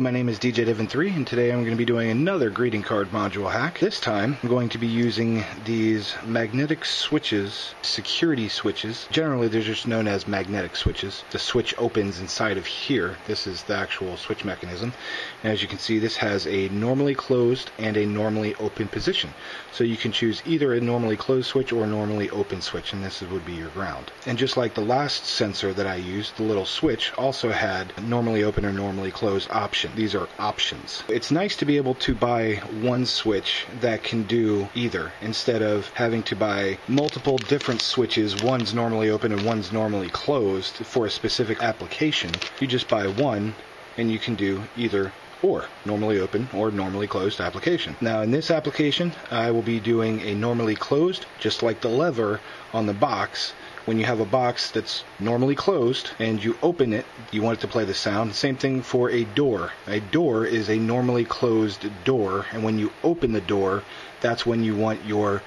My name is DJ Devon3 and today I'm going to be doing another greeting card module hack. This time I'm going to be using these magnetic switches, security switches. Generally they're just known as magnetic switches. The switch opens inside of here. This is the actual switch mechanism. And as you can see this has a normally closed and a normally open position. So you can choose either a normally closed switch or a normally open switch and this would be your ground. And just like the last sensor that I used, the little switch also had normally open or normally closed option. These are options. It's nice to be able to buy one switch that can do either instead of having to buy multiple different switches. One's normally open and one's normally closed for a specific application. You just buy one and you can do either or normally open or normally closed application. Now in this application I will be doing a normally closed just like the lever on the box when you have a box that's normally closed and you open it, you want it to play the sound. Same thing for a door. A door is a normally closed door, and when you open the door, that's when you want your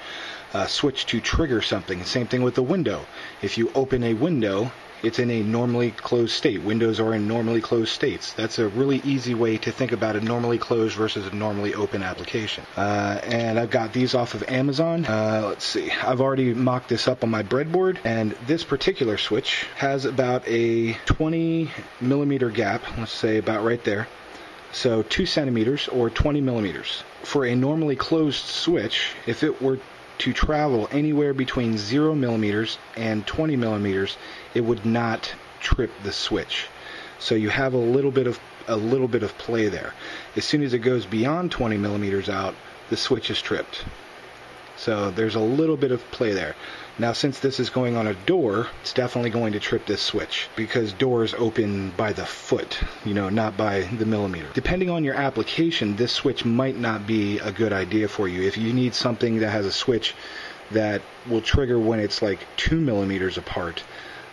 uh, switch to trigger something. Same thing with the window. If you open a window, it's in a normally closed state. Windows are in normally closed states. That's a really easy way to think about a normally closed versus a normally open application. Uh, and I've got these off of Amazon. Uh, let's see. I've already mocked this up on my breadboard, and this particular switch has about a 20 millimeter gap. Let's say about right there. So 2 centimeters or 20 millimeters. For a normally closed switch, if it were to travel anywhere between 0 millimeters and 20 millimeters, it would not trip the switch. So you have a little bit of a little bit of play there. As soon as it goes beyond 20 millimeters out, the switch is tripped. So there's a little bit of play there. Now, since this is going on a door, it's definitely going to trip this switch because doors open by the foot, you know, not by the millimeter. Depending on your application, this switch might not be a good idea for you. If you need something that has a switch that will trigger when it's like two millimeters apart,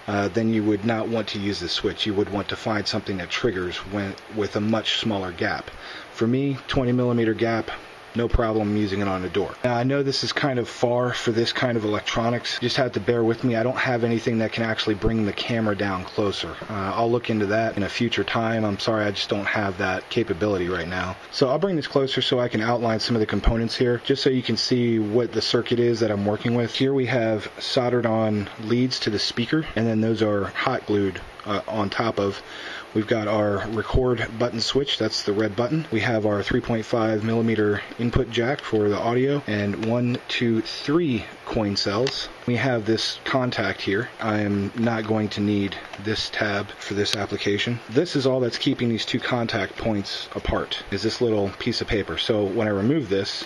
uh, then you would not want to use this switch. You would want to find something that triggers when, with a much smaller gap. For me, 20 millimeter gap, no problem using it on a door. Now I know this is kind of far for this kind of electronics. Just have to bear with me. I don't have anything that can actually bring the camera down closer. Uh, I'll look into that in a future time. I'm sorry, I just don't have that capability right now. So I'll bring this closer so I can outline some of the components here, just so you can see what the circuit is that I'm working with. Here we have soldered on leads to the speaker, and then those are hot glued uh, on top of. We've got our record button switch, that's the red button. We have our 3.5 millimeter input jack for the audio and one, two, three coin cells. We have this contact here. I am not going to need this tab for this application. This is all that's keeping these two contact points apart, is this little piece of paper. So when I remove this,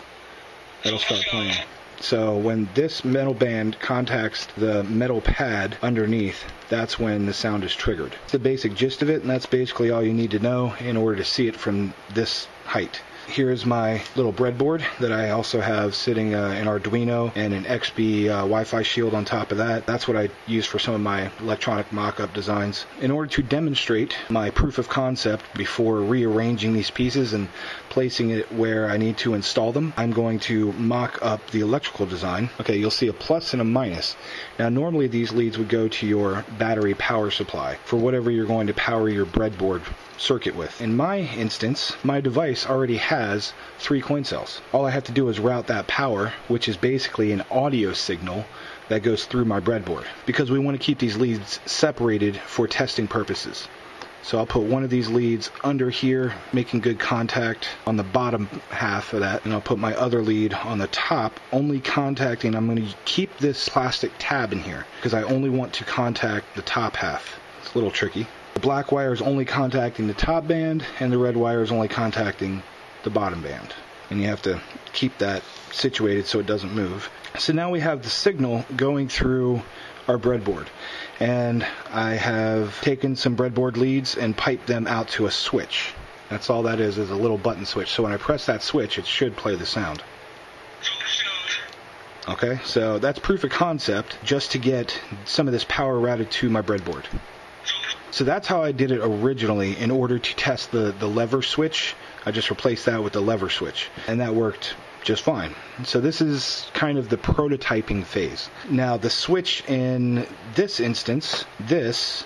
it'll start playing. So when this metal band contacts the metal pad underneath, that's when the sound is triggered. It's the basic gist of it, and that's basically all you need to know in order to see it from this height. Here is my little breadboard that I also have sitting uh, an Arduino and an XBee uh, Wi-Fi shield on top of that. That's what I use for some of my electronic mock-up designs. In order to demonstrate my proof of concept before rearranging these pieces and placing it where I need to install them, I'm going to mock up the electrical design. Okay, you'll see a plus and a minus. Now normally these leads would go to your battery power supply for whatever you're going to power your breadboard circuit with. In my instance, my device already has three coin cells. All I have to do is route that power, which is basically an audio signal that goes through my breadboard because we want to keep these leads separated for testing purposes. So I'll put one of these leads under here, making good contact on the bottom half of that, and I'll put my other lead on the top, only contacting, I'm going to keep this plastic tab in here because I only want to contact the top half. It's a little tricky. The black wire is only contacting the top band, and the red wire is only contacting the bottom band. And you have to keep that situated so it doesn't move. So now we have the signal going through our breadboard. And I have taken some breadboard leads and piped them out to a switch. That's all that is, is a little button switch. So when I press that switch, it should play the sound. Okay, so that's proof of concept just to get some of this power routed to my breadboard. So that's how I did it originally in order to test the, the lever switch. I just replaced that with the lever switch, and that worked just fine. So this is kind of the prototyping phase. Now the switch in this instance, this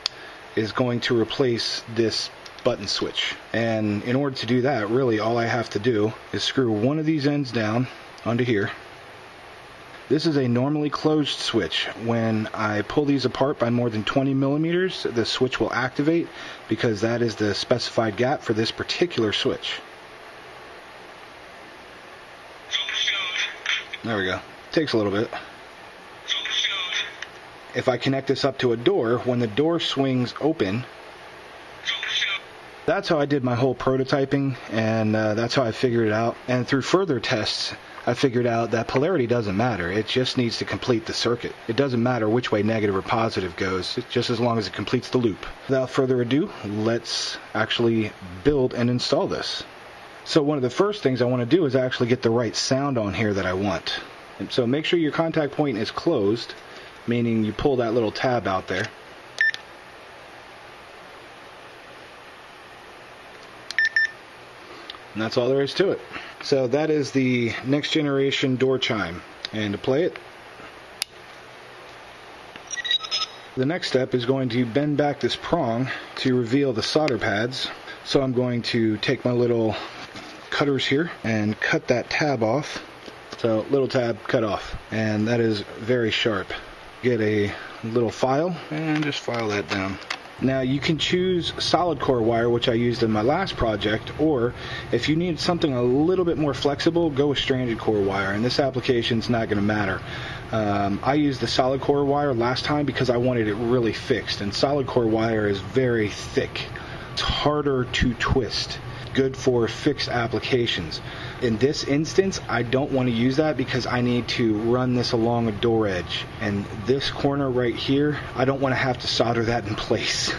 is going to replace this button switch. And in order to do that, really all I have to do is screw one of these ends down onto here. This is a normally closed switch. When I pull these apart by more than 20 millimeters, the switch will activate because that is the specified gap for this particular switch. There we go. Takes a little bit. If I connect this up to a door, when the door swings open, that's how I did my whole prototyping, and uh, that's how I figured it out. And through further tests, I figured out that polarity doesn't matter. It just needs to complete the circuit. It doesn't matter which way negative or positive goes, just as long as it completes the loop. Without further ado, let's actually build and install this. So one of the first things I want to do is actually get the right sound on here that I want. And so make sure your contact point is closed, meaning you pull that little tab out there. And that's all there is to it. So that is the next generation door chime. And to play it, the next step is going to bend back this prong to reveal the solder pads. So I'm going to take my little cutters here and cut that tab off. So little tab cut off. And that is very sharp. Get a little file and just file that down. Now you can choose solid core wire, which I used in my last project, or if you need something a little bit more flexible, go with stranded core wire. And this application is not going to matter. Um, I used the solid core wire last time because I wanted it really fixed, and solid core wire is very thick. It's harder to twist. Good for fixed applications. In this instance, I don't want to use that because I need to run this along a door edge. And this corner right here, I don't want to have to solder that in place.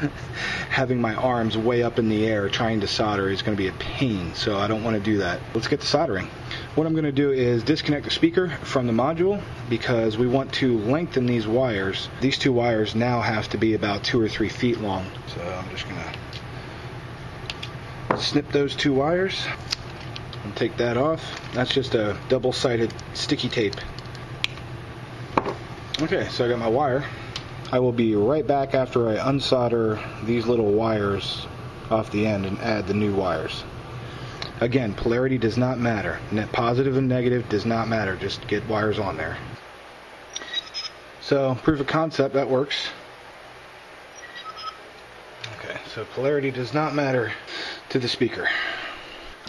Having my arms way up in the air trying to solder is going to be a pain, so I don't want to do that. Let's get to soldering. What I'm going to do is disconnect the speaker from the module because we want to lengthen these wires. These two wires now have to be about two or three feet long. So I'm just going to snip those two wires and take that off. That's just a double-sided sticky tape. Okay, so I got my wire. I will be right back after I unsolder these little wires off the end and add the new wires. Again, polarity does not matter. Net positive and negative does not matter. Just get wires on there. So, proof of concept, that works. Okay, so polarity does not matter to the speaker.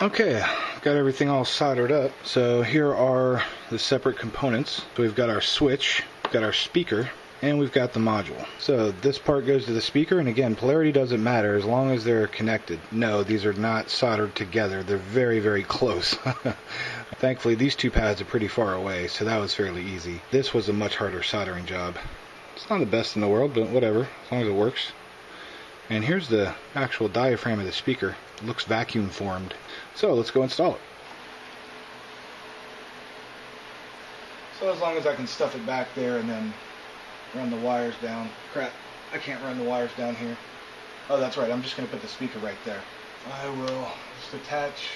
Okay, got everything all soldered up. So here are the separate components. So we've got our switch, got our speaker, and we've got the module. So this part goes to the speaker, and again, polarity doesn't matter as long as they're connected. No, these are not soldered together. They're very, very close. Thankfully, these two pads are pretty far away, so that was fairly easy. This was a much harder soldering job. It's not the best in the world, but whatever, as long as it works. And here's the actual diaphragm of the speaker. Looks vacuum formed. So let's go install it. So as long as I can stuff it back there and then run the wires down. Crap, I can't run the wires down here. Oh, that's right, I'm just going to put the speaker right there. I will just attach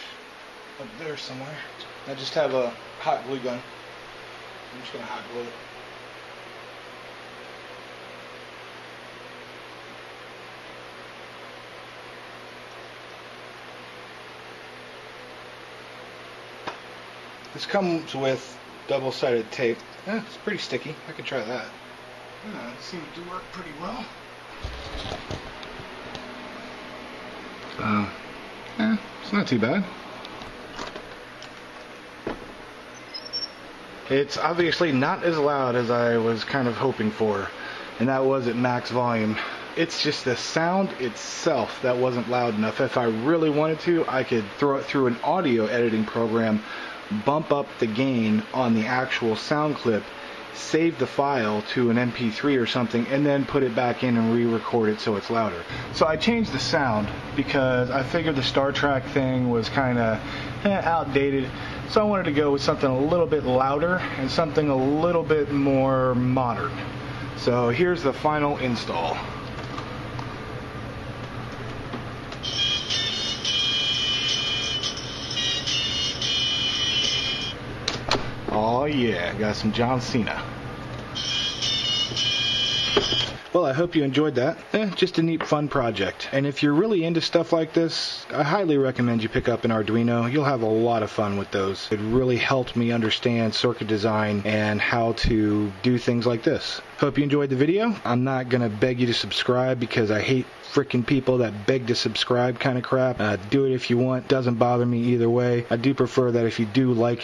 up there somewhere. I just have a hot glue gun. I'm just going to hot glue it. This comes with double-sided tape. Eh, it's pretty sticky. I could try that. Yeah, it seemed to work pretty well. Uh, yeah, it's not too bad. It's obviously not as loud as I was kind of hoping for, and that was at max volume. It's just the sound itself that wasn't loud enough. If I really wanted to, I could throw it through an audio editing program bump up the gain on the actual sound clip, save the file to an MP3 or something, and then put it back in and re-record it so it's louder. So I changed the sound because I figured the Star Trek thing was kind of eh, outdated. So I wanted to go with something a little bit louder and something a little bit more modern. So here's the final install. Oh yeah, got some John Cena. Well, I hope you enjoyed that. Eh, just a neat, fun project. And if you're really into stuff like this, I highly recommend you pick up an Arduino. You'll have a lot of fun with those. It really helped me understand circuit design and how to do things like this. Hope you enjoyed the video. I'm not going to beg you to subscribe because I hate freaking people that beg to subscribe kind of crap. Uh, do it if you want. Doesn't bother me either way. I do prefer that if you do like it,